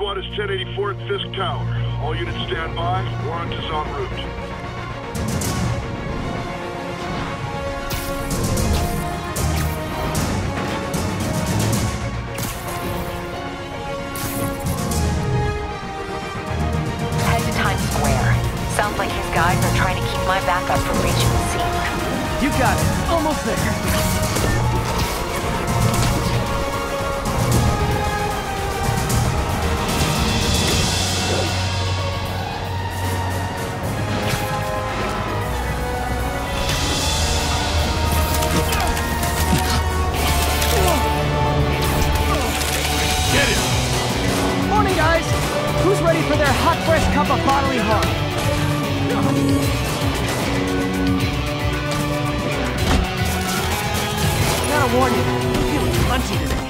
is 1084 at Fisk Tower. All units stand by. Warrant is on route. Head to Times Square. Sounds like his guys are trying to keep my backup from reaching the scene. You got it. Almost there. Who's ready for their hot, fresh cup of bodily harm? Gotta warn you, I'm feeling punchy today.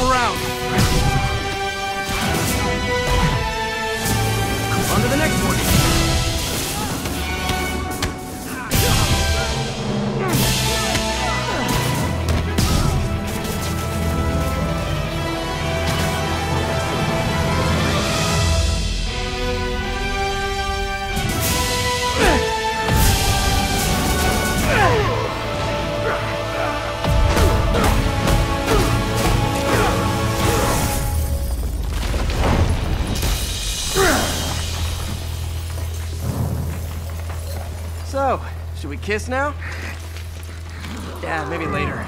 Around! So, should we kiss now? Yeah, maybe later.